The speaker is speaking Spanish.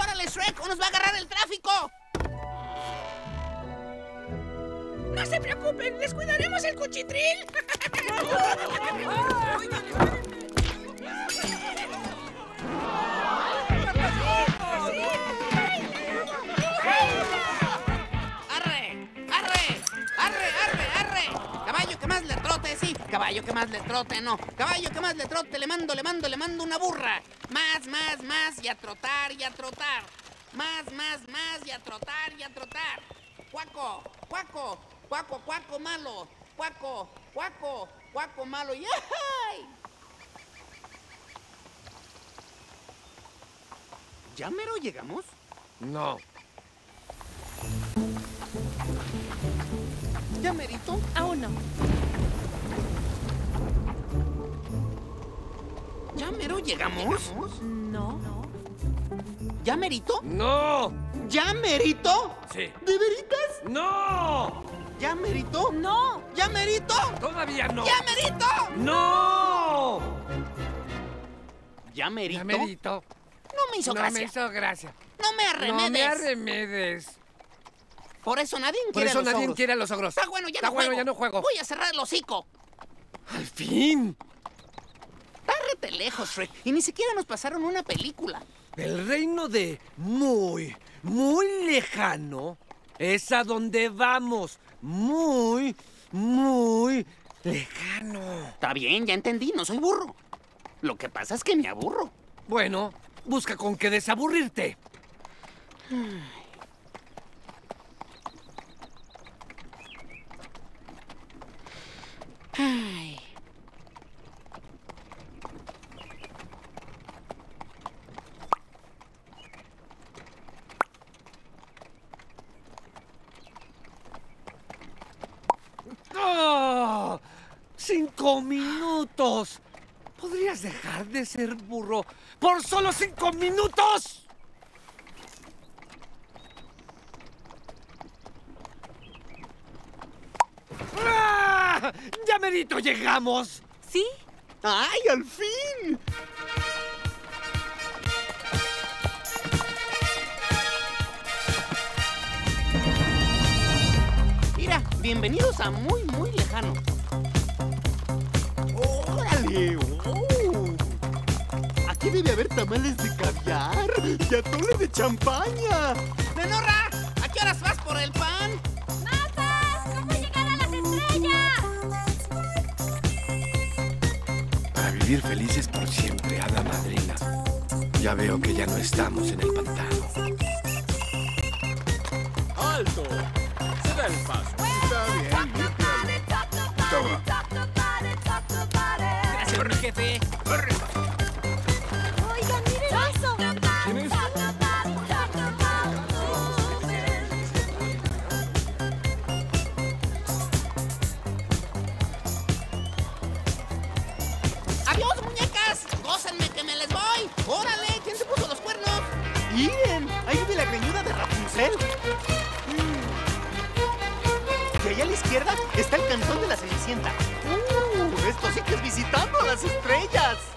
¡Órale, Shrek! ¡O nos va a agarrar el tráfico! No se preocupen, les cuidaremos el cuchitril. ¡Arre! ¡Arre! ¡Arre, arre, arre! Caballo que más le trote, sí. Caballo que más le trote, no. Caballo que más le trote, le mando, le mando, le mando una burra. Más, más, más y a trotar y a trotar. Más, más, más y a trotar y a trotar. Cuaco, cuaco, cuaco, cuaco malo. Cuaco, cuaco, cuaco malo. ¡Yay! ¿Ya mero llegamos? No. ¿Ya merito? Aún no. ¿Ya mero llegamos? No. ¿Ya merito? ¡No! ¿Ya merito? Sí. ¿De veritas? ¡No! ¿Ya merito? No. ¿Ya merito? ¡Todavía no! ¡Ya merito! ¡No! ¿Ya merito? Ya merito. No me hizo no gracia. me hizo gracia. No me arremedes. No me arremedes. Por eso nadie Por quiere eso a los nadie ogros. quiere a los ogros. Está bueno, ya Está no bueno, juego. ya no juego. Voy a cerrar el hocico. ¡Al fin! Lejos, Shrek. Y ni siquiera nos pasaron una película. El reino de muy, muy lejano es a donde vamos. Muy, muy lejano. Está bien, ya entendí, no soy burro. Lo que pasa es que me aburro. Bueno, busca con qué desaburrirte. Ay. ¡Oh! ¡Cinco minutos! ¿Podrías dejar de ser burro por solo cinco minutos? ¡Ah! ¡Ya merito llegamos! ¿Sí? ¡Ay, al fin! Mira, bienvenidos a muy, muy lejano. ¡Órale! ¡Oh! Aquí debe haber tamales de caviar y atoles de champaña. ¡Menorra! ¿A qué horas vas por el pan? ¡Mapas! ¿Cómo llegar a las estrellas? Para vivir felices por siempre, hada madrina. Ya veo que ya no estamos en el pantano. ¡Alto! Se da el paso. Está bien, Rapunzel! Mm. Y allá a la izquierda está el cantón de la Cenicienta. ¡Uh! Esto sí que es visitando a las estrellas.